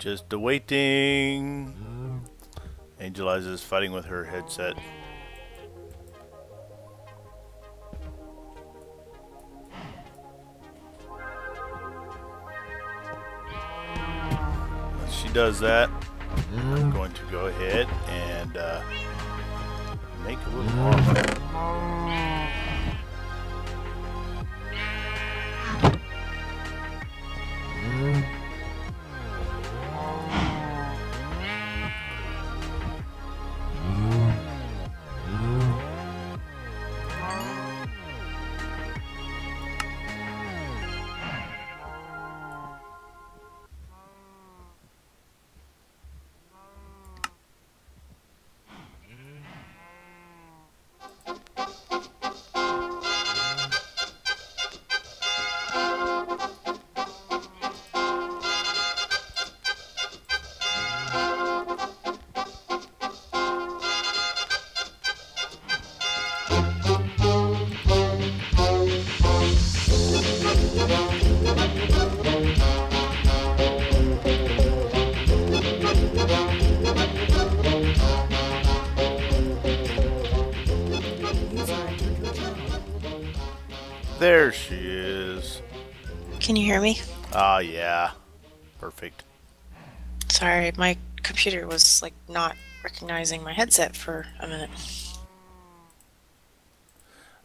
Just awaiting. Mm-hmm. Angelyze is fighting with her headset. Once she does that, I'm mm-hmm. going to go ahead and uh, make a little mm-hmm. armor. There she is. Can you hear me? Ah, yeah. Perfect. Sorry, my computer was like not recognizing my headset for a minute.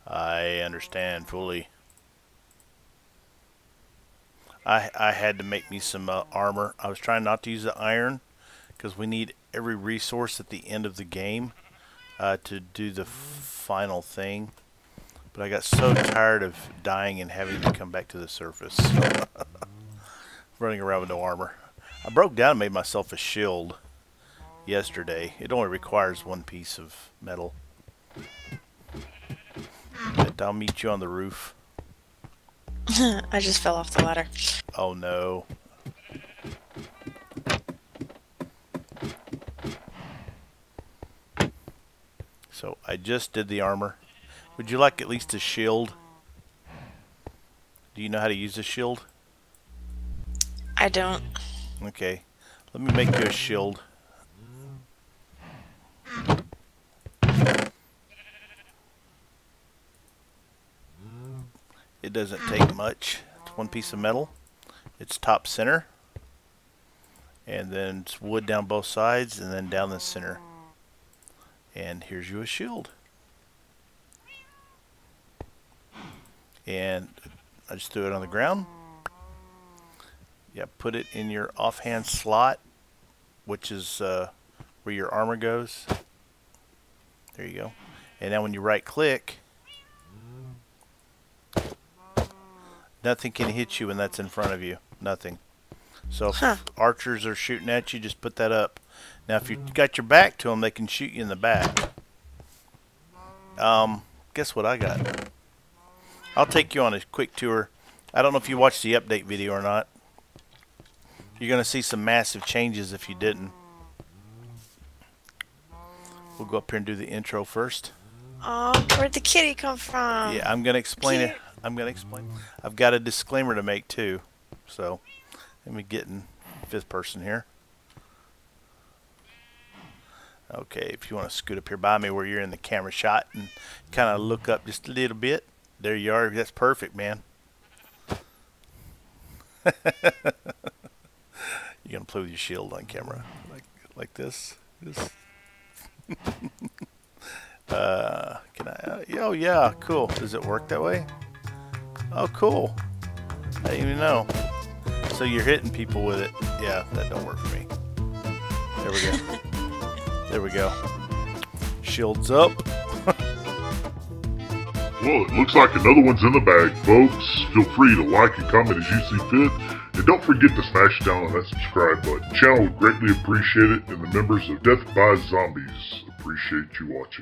I understand fully. I I had to make me some uh, armor. I was trying not to use the iron because we need every resource at the end of the game uh, to do the final thing. But I got so tired of dying and having to come back to the surface. Running around with no armor. I broke down and made myself a shield yesterday. It only requires one piece of metal. But I'll meet you on the roof. I just fell off the ladder. Oh no. So I just did the armor. Would you like at least a shield? Do you know how to use a shield? I don't. Okay. Let me make you a shield. It doesn't take much. It's one piece of metal. It's top center. And then it's wood down both sides and then down the center. And here's you a shield. And I just threw it on the ground. Yeah, put it in your offhand slot, which is uh, where your armor goes. There you go. And now when you right click, nothing can hit you when that's in front of you. Nothing. So if Huh. archers are shooting at you, just put that up. Now if you got your back to them, they can shoot you in the back. Um, guess what I got? I'll take you on a quick tour. I don't know if you watched the update video or not. You're going to see some massive changes if you didn't. We'll go up here and do the intro first. Oh, where'd the kitty come from? Yeah, I'm going to explain it. I'm going to explain. I've got a disclaimer to make too. So, let me get in fifth person here. Okay, if you want to scoot up here by me where you're in the camera shot and kind of look up just a little bit. There you are. That's perfect, man. You're going to play with your shield on camera like like this. This uh, can I? Uh, oh yeah, cool. Does it work that way? Oh, cool. I didn't even know. So you're hitting people with it. Yeah, that don't work for me. There we go. there we go. Shields up. Well, it looks like another one's in the bag, folks. Feel free to like and comment as you see fit. And don't forget to smash down on that subscribe button. Channel would greatly appreciate it, and the members of Death by Zombiez appreciate you watching.